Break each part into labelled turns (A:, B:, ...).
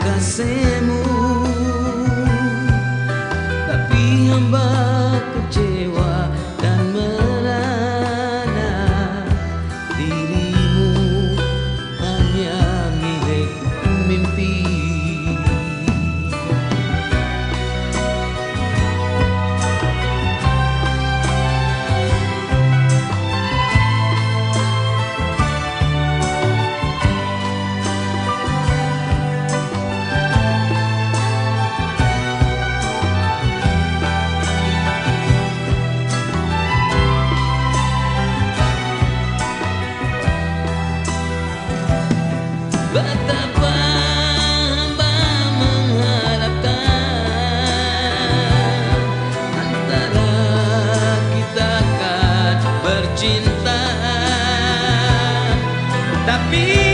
A: abracemos. cinta. Tapi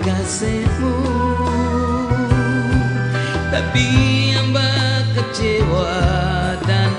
A: kasihmu. Tapi yang kecewa dan